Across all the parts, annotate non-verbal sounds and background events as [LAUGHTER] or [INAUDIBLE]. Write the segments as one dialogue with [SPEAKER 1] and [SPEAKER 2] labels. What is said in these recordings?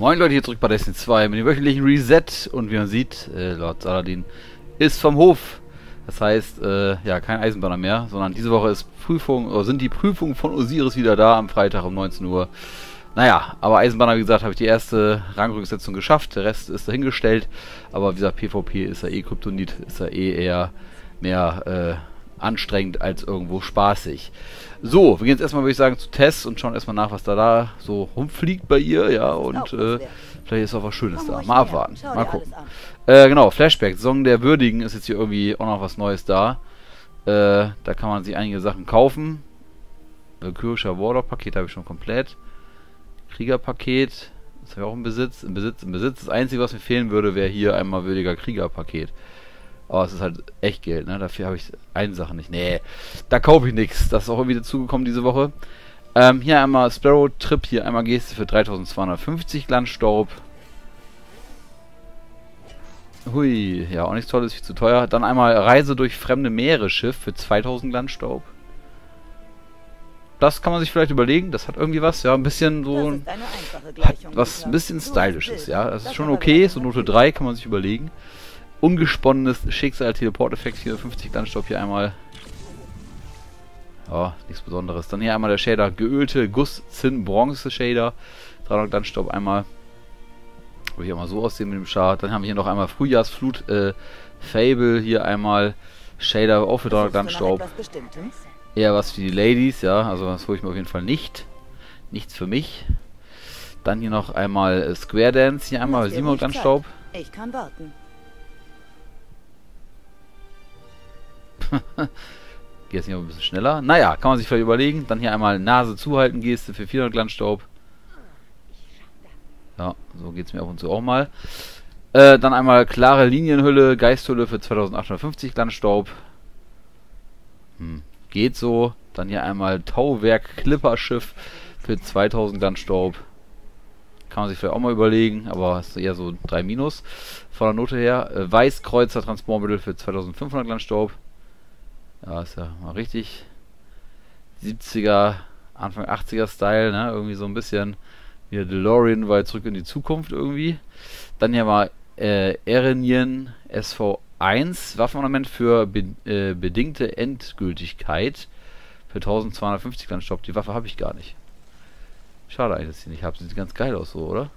[SPEAKER 1] Moin Leute, hier zurück bei Destiny 2 mit dem wöchentlichen Reset und wie man sieht, äh, Lord Saladin ist vom Hof. Das heißt, äh, ja, kein Eisenbahner mehr, sondern diese Woche ist Prüfung, oder sind die Prüfungen von Osiris wieder da am Freitag um 19 Uhr. Naja, aber Eisenbahner, wie gesagt, habe ich die erste Rangrücksetzung geschafft, der Rest ist dahingestellt. Aber wie gesagt, PvP ist ja eh Kryptonit, ist ja eh eher mehr äh, anstrengend als irgendwo spaßig. So, wir gehen jetzt erstmal, würde ich sagen, zu Tess und schauen erstmal nach, was da, da so rumfliegt bei ihr, ja, und äh, vielleicht ist auch was Schönes da. Mal abwarten, mal gucken. Äh, genau, Flashback, Song der Würdigen ist jetzt hier irgendwie auch noch was Neues da. Äh, da kann man sich einige Sachen kaufen. Willkürlicher Warlock-Paket habe ich schon komplett. Kriegerpaket, das habe ich auch im Besitz. Im Besitz, im Besitz. Das Einzige, was mir fehlen würde, wäre hier einmal würdiger Kriegerpaket. Aber es ist halt echt Geld, ne? Dafür habe ich eine Sache nicht. Nee, da kaufe ich nichts. Das ist auch irgendwie dazugekommen diese Woche. Ähm, hier einmal Sparrow Trip, hier einmal Geste für 3250 Glanzstaub. Hui, ja, auch nichts Tolles, viel zu teuer. Dann einmal Reise durch fremde Meere Schiff für 2000 Glanzstaub. Das kann man sich vielleicht überlegen, das hat irgendwie was, ja, ein bisschen so, hat was ein bisschen stylisches, ja, das ist schon okay, so Note 3 kann man sich überlegen. Ungesponnenes Schicksal, Teleport-Effekt, 450 Glanzstaub hier einmal. Ja, nichts Besonderes. Dann hier einmal der Shader, geölte Guss, Zinn, Bronze Shader, 300 Glanzstaub einmal. Würde ich auch mal so aussehen mit dem Chart. Dann haben wir hier noch einmal Frühjahrsflut, äh, Fable, hier einmal Shader, auch für 300 Glanzstaub. Eher was für die Ladies, ja, also das hole ich mir auf jeden Fall nicht. Nichts für mich. Dann hier noch einmal äh, Square Dance, hier einmal 700 Glanzstaub.
[SPEAKER 2] Ich kann warten. [LAUGHS]
[SPEAKER 1] Geht jetzt hier ein bisschen schneller. Naja, kann man sich vielleicht überlegen. Dann hier einmal Nase zuhalten Geste für 400 Glanzstaub. Ja, so geht es mir ab und zu auch mal. Äh, dann einmal klare Linienhülle, Geisthülle für 2850 Glanzstaub. Hm, geht so. Dann hier einmal Tauwerk Clipperschiff für 2000 Glanzstaub. Kann man sich vielleicht auch mal überlegen, aber ist eher so 3 Minus von der Note her. Äh, Weißkreuzer Transportmittel für 2500 Glanzstaub. Ja, ist ja mal richtig 70er, Anfang 80er Style, ne? Irgendwie so ein bisschen wie DeLorean weil zurück in die Zukunft irgendwie. Dann hier mal äh, Erenien SV1 Waffenornament für be äh, bedingte Endgültigkeit für 1250 dann Stopp. Die Waffe habe ich gar nicht. Schade eigentlich, dass ich die nicht habe. Sieht ganz geil aus so, oder?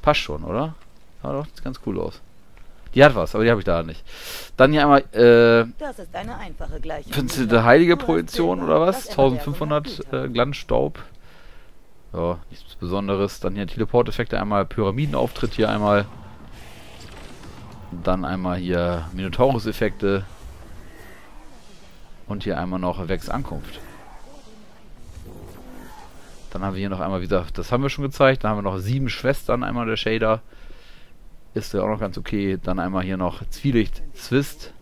[SPEAKER 1] Passt schon, oder? Ja doch, sieht ganz cool aus. Die hat was, aber die habe ich da nicht. Dann hier einmal, äh,
[SPEAKER 2] Das ist eine einfache Gleichung.
[SPEAKER 1] findest du eine heilige Projektion oder was? 1500 äh, Glanzstaub. Ja, nichts Besonderes. Dann hier Teleporteffekte, einmal Pyramidenauftritt hier einmal. Dann einmal hier Minotaurus-Effekte. Und hier einmal noch Vex Ankunft. Dann haben wir hier noch einmal, wie gesagt, das haben wir schon gezeigt. Dann haben wir noch sieben Schwestern, einmal der Shader. Ist ja auch noch ganz okay. Dann einmal hier noch Zwielicht Zwist.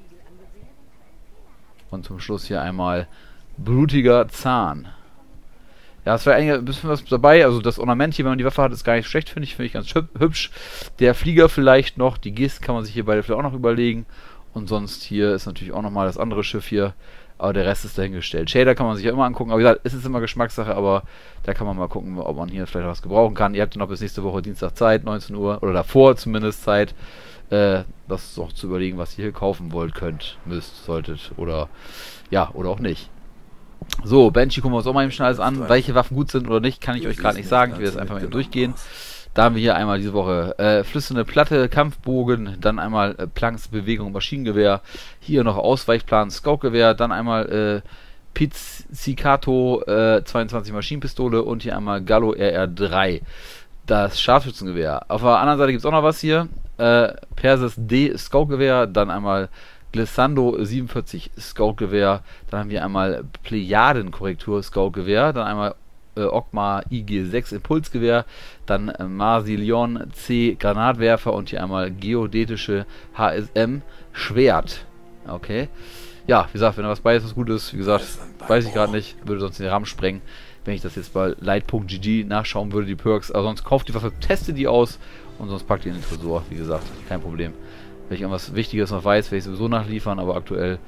[SPEAKER 1] Und zum Schluss hier einmal Blutiger Zahn. Ja, es war ein bisschen was dabei. Also das Ornament hier, wenn man die Waffe hat, ist gar nicht schlecht, finde ich. Finde ich ganz hübsch. Der Flieger vielleicht noch. Die Gist kann man sich hier beide vielleicht auch noch überlegen. Und sonst hier ist natürlich auch nochmal das andere Schiff hier. Aber der Rest ist dahingestellt. Shader kann man sich ja immer angucken. Aber wie gesagt, es ist immer Geschmackssache. Aber da kann man mal gucken, ob man hier vielleicht was gebrauchen kann. Ihr habt noch bis nächste Woche Dienstag Zeit, 19 Uhr. Oder davor zumindest Zeit. Äh, das noch zu überlegen, was ihr hier kaufen wollt, könnt, müsst, solltet. Oder ja, oder auch nicht. So, Banshee gucken wir uns auch mal eben schnell alles an. Welche Waffen gut sind oder nicht, kann ich euch gerade nicht sagen. Ich will das einfach mal eben durchgehen. Da haben wir hier einmal diese Woche äh, flüssende Platte, Kampfbogen, dann einmal äh, Planks, Bewegung, Maschinengewehr, hier noch Ausweichplan, Scoutgewehr, dann einmal äh, Pizzicato äh, 22 Maschinenpistole und hier einmal Gallo RR3, das Scharfschützengewehr. Auf der anderen Seite gibt es auch noch was hier, äh, Persis D Scoutgewehr, dann einmal Glissando 47 Scoutgewehr, dann haben wir einmal Plejaden-Korrektur Scoutgewehr, dann einmal äh, Ogma IG6 Impulsgewehr, dann äh, Marsilion C Granatwerfer und hier einmal geodetische HSM Schwert. Okay. Ja, wie gesagt, wenn da was bei ist, was gut ist, wie gesagt, weiß ich gerade nicht, würde sonst den Rahmen sprengen, wenn ich das jetzt bei light.gg nachschauen würde, die Perks. Aber sonst kauft die Waffe, teste die aus und sonst packt die in den Tresor, wie gesagt, kein Problem. Wenn ich irgendwas Wichtiges noch weiß, werde ich sowieso nachliefern, aber aktuell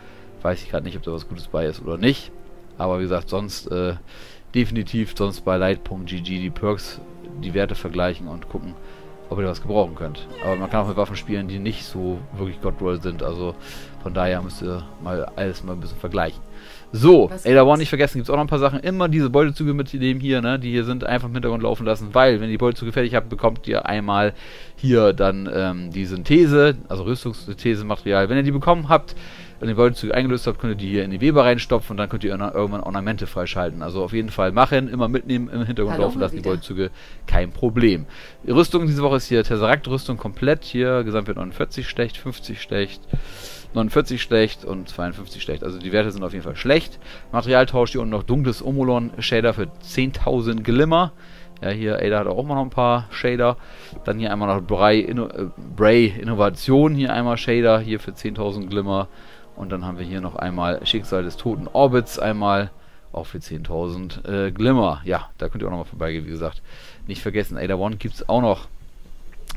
[SPEAKER 1] weiß ich gerade nicht, ob da was Gutes bei ist oder nicht. Aber wie gesagt, sonst äh, definitiv sonst bei light.gg die Perks die Werte vergleichen und gucken, ob ihr was gebrauchen könnt. Aber man kann auch mit Waffen spielen, die nicht so wirklich Godroll sind. Also von daher müsst ihr mal alles mal ein bisschen vergleichen. So, Ada One nicht vergessen, gibt es auch noch ein paar Sachen. Immer diese Beutezüge mitnehmen hier, ne? Die hier sind, einfach im Hintergrund laufen lassen, weil, wenn ihr die Beutezüge fertig habt, bekommt ihr einmal hier dann ähm, die Synthese, also Rüstungssynthese-Material. Wenn ihr die bekommen habt, wenn ihr die Beutezüge eingelöst habt, könnt ihr die hier in die Weber reinstopfen und dann könnt ihr irgendwann Ornamente freischalten. Also auf jeden Fall machen, immer mitnehmen, im Hintergrund Hallo, laufen lassen, die Beutezüge, kein Problem. Die Rüstung diese Woche ist hier Tesseract-Rüstung komplett, hier Gesamtwert 49 Stecht, 50 Stecht. 49 schlecht und 52 schlecht. Also die Werte sind auf jeden Fall schlecht. Materialtausch hier unten noch dunkles Omolon Shader für 10.000 Glimmer. Ja, hier Ada hat auch mal noch ein paar Shader. Dann hier einmal noch Bray, Inno äh, Bray Innovation, hier einmal Shader, hier für 10.000 Glimmer. Und dann haben wir hier noch einmal Schicksal des toten Orbits, einmal auch für 10.000 äh, Glimmer. Ja, da könnt ihr auch nochmal vorbeigehen, wie gesagt. Nicht vergessen, Ada One gibt es auch noch.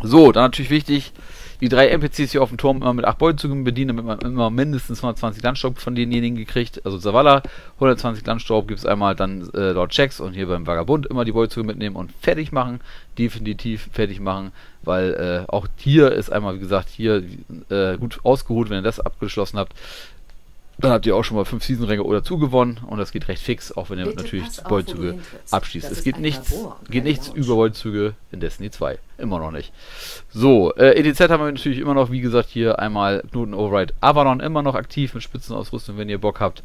[SPEAKER 1] So, dann natürlich wichtig, die drei NPCs hier auf dem Turm immer mit 8 Beutezügen bedienen, damit man immer mindestens 120 Landstaub von denjenigen gekriegt. Also Zavala, 120 Landstaub gibt es einmal dann äh, Lord Checks und hier beim Vagabund immer die Beutezüge mitnehmen und fertig machen. Definitiv fertig machen, weil äh, auch hier ist einmal, wie gesagt, hier äh, gut ausgeruht, wenn ihr das abgeschlossen habt. Dann habt ihr auch schon mal fünf Season-Ränge oder zugewonnen und das geht recht fix, auch wenn ihr Bitte natürlich Beutezüge abschließt. Es geht nichts, geht nichts über Beutezüge in Destiny 2. Immer noch nicht. So, äh, EDZ haben wir natürlich immer noch, wie gesagt, hier einmal Knoten Override Avalon immer noch aktiv mit Spitzenausrüstung, wenn ihr Bock habt.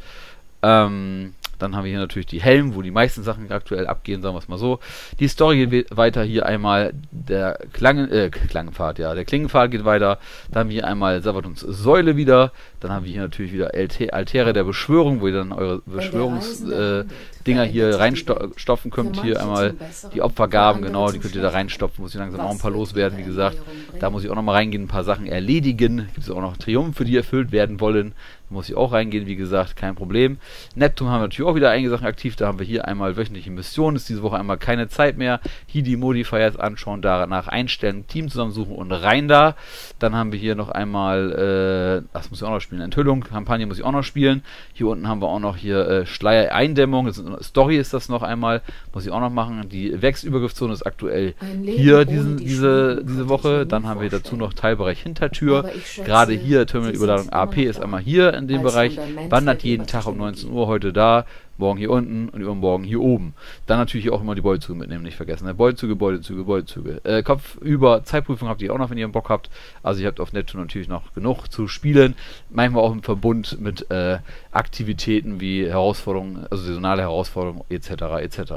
[SPEAKER 1] Ähm, dann haben wir hier natürlich die Helm, wo die meisten Sachen aktuell abgehen, sagen wir es mal so. Die Story geht weiter. Hier einmal der Klang, äh, Klangenpfad, ja, der Klingenpfad geht weiter. Dann haben wir hier einmal Savatons Säule wieder. Dann haben wir hier natürlich wieder LT, Altäre der Beschwörung, wo ihr dann eure Beschwörungsdinger äh, hier reinstopfen könnt. Hier einmal die Opfergaben, genau, die könnt ihr da reinstopfen. Muss ich langsam auch ein paar loswerden, wie gesagt. Da muss ich auch nochmal reingehen, ein paar Sachen erledigen. Gibt es auch noch Triumphe, die erfüllt werden wollen. Muss ich auch reingehen, wie gesagt, kein Problem. Neptun haben wir natürlich auch wieder einige Sachen aktiv. Da haben wir hier einmal wöchentliche Missionen. Ist diese Woche einmal keine Zeit mehr. Hier die Modifiers anschauen, danach einstellen, Team zusammensuchen und rein da. Dann haben wir hier noch einmal, äh, das muss ich auch noch spielen, Enthüllung, Kampagne muss ich auch noch spielen. Hier unten haben wir auch noch hier äh, Schleier-Eindämmung. Story ist das noch einmal, muss ich auch noch machen. Die Wechselübergriffszone ist aktuell hier diesen, diese, diese Woche. Dann haben wir dazu noch Teilbereich Hintertür. Gerade hier Terminalüberladung AP ist einmal hier in dem Bereich, wandert jeden Tag um 19 Uhr heute da morgen hier unten und übermorgen hier oben. Dann natürlich auch immer die Beutezüge mitnehmen, nicht vergessen. Ne? Beutezüge, Beutezüge, Beutezüge. Äh, Kopf über Zeitprüfung habt ihr auch noch, wenn ihr Bock habt. Also ihr habt auf Neptun natürlich noch genug zu spielen. Manchmal auch im Verbund mit äh, Aktivitäten wie Herausforderungen, also saisonale Herausforderungen etc. etc.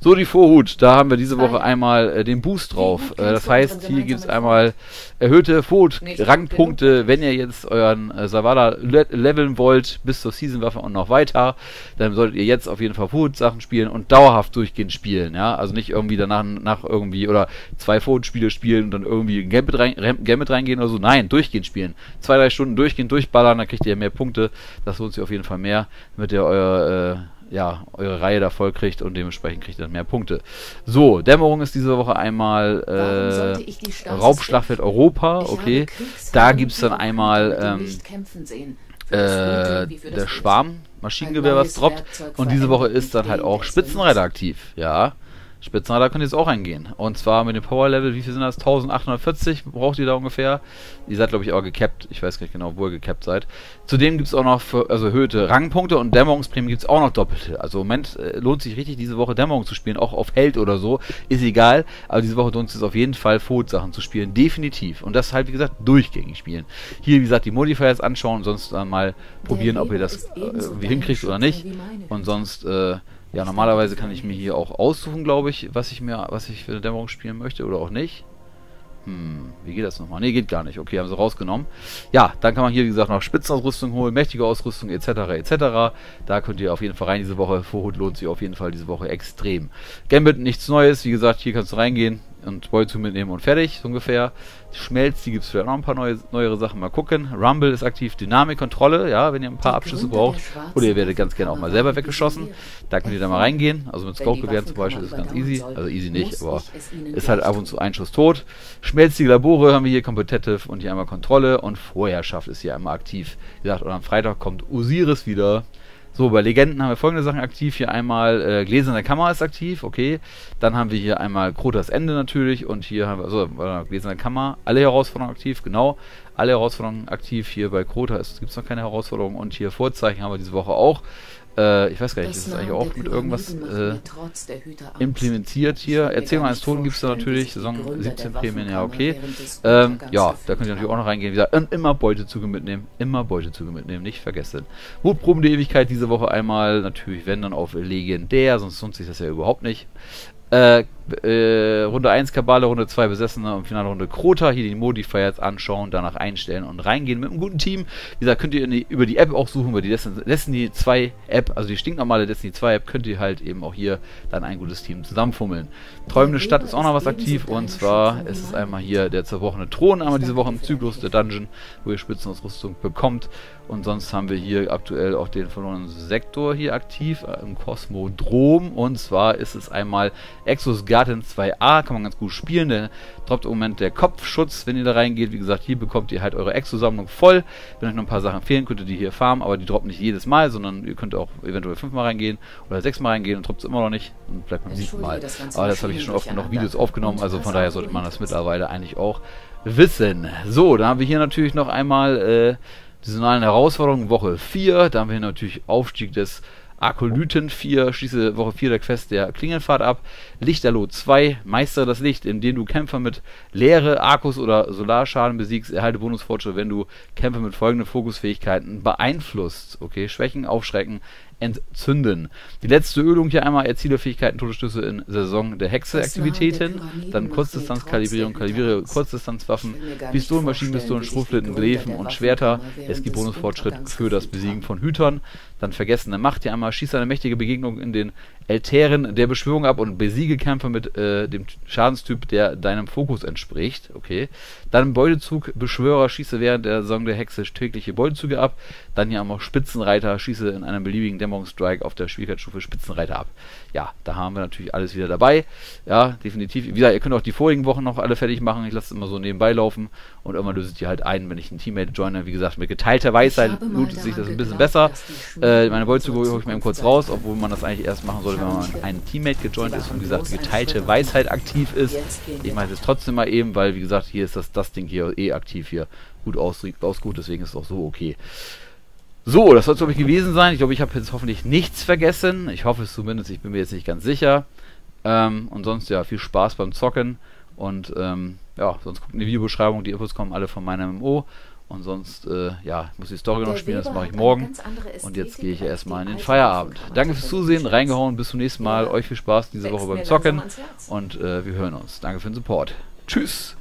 [SPEAKER 1] So, die Vorhut. Da haben wir diese Woche einmal äh, den Boost drauf. Äh, das heißt, hier gibt es einmal erhöhte Vorhut-Rangpunkte, wenn ihr jetzt euren äh, Savala le leveln wollt bis zur Season-Waffe und noch weiter. Dann solltet ihr ihr jetzt auf jeden Fall Food-Sachen spielen und dauerhaft durchgehend spielen, ja. Also nicht irgendwie danach nach irgendwie oder zwei Food-Spiele spielen und dann irgendwie ein Gambit, rein, Gambit reingehen oder so. Nein, durchgehend spielen. Zwei, drei Stunden durchgehend durchballern, dann kriegt ihr mehr Punkte. Das lohnt sich auf jeden Fall mehr, damit ihr euer äh, ja, eure Reihe da voll kriegt und dementsprechend kriegt ihr dann mehr Punkte. So, Dämmerung ist diese Woche einmal äh, Raubschlachtfeld Europa, okay. Da gibt es dann einmal ähm, äh, der Schwarm Maschinengewehr, was droppt. Und diese Woche ist dann halt auch Spitzenreiter aktiv, ja. Spitzenreiter könnt ihr jetzt auch eingehen. Und zwar mit dem Power Level, wie viel sind das? 1840 braucht ihr da ungefähr. Ihr seid, glaube ich, aber gecapped. Ich weiß gar nicht genau, wo ihr gecapped seid. Zudem gibt es auch noch für, also erhöhte Rangpunkte und Dämmerungsprämien gibt es auch noch doppelte. Also im Moment äh, lohnt sich richtig, diese Woche Dämmerung zu spielen, auch auf Held oder so. Ist egal, aber diese Woche lohnt es sich auf jeden Fall, Food-Sachen zu spielen. Definitiv. Und das halt, wie gesagt, durchgängig spielen. Hier, wie gesagt, die Modifiers anschauen, sonst dann mal probieren, ob ihr das äh, hinkriegt oder nicht. Und sonst, äh, ja, normalerweise kann ich mir hier auch aussuchen, glaube ich, was ich mir, was ich für eine Dämmerung spielen möchte oder auch nicht. Hm, wie geht das nochmal? Ne, geht gar nicht. Okay, haben sie rausgenommen. Ja, dann kann man hier, wie gesagt, noch Spitzenausrüstung holen, mächtige Ausrüstung etc. etc. Da könnt ihr auf jeden Fall rein diese Woche. Vorhut lohnt sich auf jeden Fall diese Woche extrem. Gambit nichts Neues. Wie gesagt, hier kannst du reingehen und Boyzu mitnehmen und fertig, so ungefähr. Schmelz, die gibt es vielleicht noch ein paar neue, neuere Sachen. Mal gucken. Rumble ist aktiv. Dynamikkontrolle, ja, wenn ihr ein paar Abschüsse braucht. Oder ihr werdet ganz gerne auch mal selber weggeschossen. Da könnt ihr dann mal reingehen. Also mit Scope-Gewehren zum Beispiel ist ganz easy. Also easy nicht, aber ist halt ab und zu ein Schuss tot. Schmelzige Labore haben wir hier Competitive und hier einmal Kontrolle. Und Vorherrschaft ist hier einmal aktiv. Wie gesagt, und am Freitag kommt Osiris wieder So, bei Legenden haben wir folgende Sachen aktiv. Hier einmal äh, Gläserne Kammer ist aktiv, okay. Dann haben wir hier einmal Krotas Ende natürlich und hier haben wir, also Gläserne Kammer, alle Herausforderungen aktiv, genau. Alle Herausforderungen aktiv. Hier bei Krota gibt es noch keine Herausforderungen und hier Vorzeichen haben wir diese Woche auch. Äh, ich weiß gar nicht, ist das eigentlich auch mit irgendwas äh, implementiert hier? Erzählung eines Toten gibt es da natürlich, Saison 17 Prämien, ja okay. Ähm, ja, da könnt ihr natürlich auch noch reingehen. Wie gesagt, immer Beutezüge mitnehmen, immer Beutezüge mitnehmen, nicht vergessen. Mutproben der Ewigkeit diese Woche einmal, natürlich wenn dann auf legendär, sonst lohnt sich das ja überhaupt nicht. Äh, äh, Runde 1 Kabale, Runde 2 Besessene und Finale Runde Krota. Hier die Modifiers anschauen, danach einstellen und reingehen mit einem guten Team. Wie gesagt, könnt ihr die, über die App auch suchen, über die Destiny 2 App, also die stinknormale Destiny 2 App, könnt ihr halt eben auch hier dann ein gutes Team zusammenfummeln. Träumende Stadt ist auch noch was aktiv und zwar ist es einmal hier der zerbrochene Thron, einmal diese Woche im Zyklus der Dungeon, wo ihr Spitzenausrüstung bekommt. Und sonst haben wir hier aktuell auch den verlorenen Sektor hier aktiv äh, im Kosmodrom. Und zwar ist es einmal Exos Garden 2a, kann man ganz gut spielen. Der droppt im Moment der Kopfschutz, wenn ihr da reingeht. Wie gesagt, hier bekommt ihr halt eure Exo-Sammlung voll. Wenn euch noch ein paar Sachen fehlen, könnt ihr die hier farmen, aber die droppen nicht jedes Mal, sondern ihr könnt auch eventuell fünfmal reingehen oder sechsmal reingehen und droppt es immer noch nicht. Und bleibt beim siebten Mal. Das aber das habe ich schon oft genug Videos aufgenommen, also von daher sollte man das mittlerweile eigentlich auch wissen. So, dann haben wir hier natürlich noch einmal äh, die saisonalen Herausforderungen Woche 4. Da haben wir hier natürlich Aufstieg des Akolyten 4, schließe Woche 4 der Quest der Klingenfahrt ab. Lichterloh 2, Meister das Licht, indem du Kämpfer mit Leere, Akkus oder Solarschaden besiegst. Erhalte Bonusfortschritte, wenn du Kämpfer mit folgenden Fokusfähigkeiten beeinflusst. Okay, Schwächen, Aufschrecken, entzünden. Die letzte Ölung hier einmal erziele Fähigkeiten Todesstöße in Saison der Hexe-Aktivitäten. Dann Kurzdistanz-Kalibrierung, kalibriere Kurzdistanzwaffen, Pistolen, Maschinenpistolen, Schrotflinten, Gräfen und Schwerter. Es gibt Bonusfortschritt für das Besiegen von Hütern. Dann vergessene Macht hier einmal, schießt eine mächtige Begegnung in den Altären der Beschwörung ab und besiege Kämpfer mit äh, dem Schadenstyp, der deinem Fokus entspricht. Okay. Dann Beutezug, Beschwörer, schieße während der Saison der Hexe tägliche Beutezüge ab. Dann hier einmal Spitzenreiter, schieße in einem beliebigen Dämmerungsstrike auf der Schwierigkeitsstufe Spitzenreiter ab. Ja, da haben wir natürlich alles wieder dabei. Ja, definitiv. Wie gesagt, ihr könnt auch die vorigen Wochen noch alle fertig machen. Ich lasse es immer so nebenbei laufen und irgendwann löse ich die halt ein, wenn ich einen Teammate joine. Wie gesagt, mit geteilter Weisheit lootet sich das ein bisschen besser. Äh, meine Beutezüge hole ich mir eben kurz raus, obwohl man das eigentlich erst machen sollte, wenn man ein Teammate gejoint ist und wie gesagt geteilte Weisheit aktiv ist. Ich mache es trotzdem mal eben, weil wie gesagt, hier ist das, das Ding hier eh aktiv hier. Gut aus, ausgut, deswegen ist es auch so okay. So, das soll es glaube ich gewesen sein. Ich glaube, ich habe jetzt hoffentlich nichts vergessen. Ich hoffe es zumindest, ich bin mir jetzt nicht ganz sicher. Ähm, und sonst ja, viel Spaß beim Zocken. Und ähm, ja, sonst guckt in die Videobeschreibung, die Infos kommen alle von meinem MMO. Und sonst, äh, ja, muss ich Story noch spielen, das mache ich morgen. Und jetzt gehe ich erstmal in den Feierabend. Danke fürs Zusehen, reingehauen, bis zum nächsten Mal. Euch viel Spaß diese Woche beim Zocken. Und äh, wir hören uns. Danke für den Support. Tschüss.